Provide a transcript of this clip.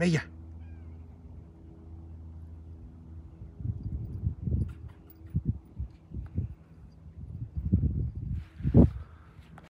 Mella.